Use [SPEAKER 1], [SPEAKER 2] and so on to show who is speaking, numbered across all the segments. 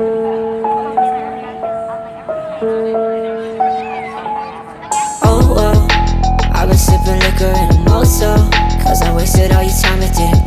[SPEAKER 1] Oh, oh, I've been sipping liquor and I'm Cause I wasted all your time with you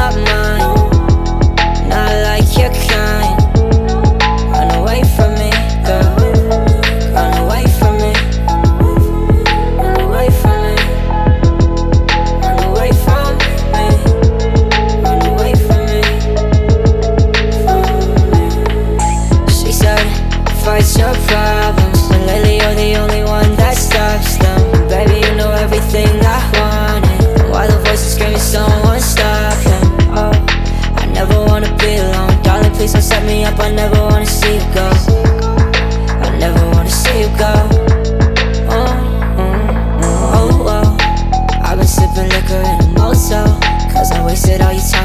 [SPEAKER 1] yours, not up, I never wanna see you go. I never wanna see you go. Oh, oh, oh, oh. I've been sipping liquor in a motel Cause I wasted all your time.